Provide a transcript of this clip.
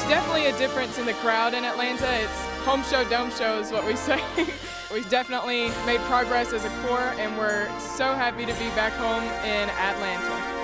There's definitely a difference in the crowd in Atlanta. It's home show, dome show is what we say. We've definitely made progress as a corps, and we're so happy to be back home in Atlanta.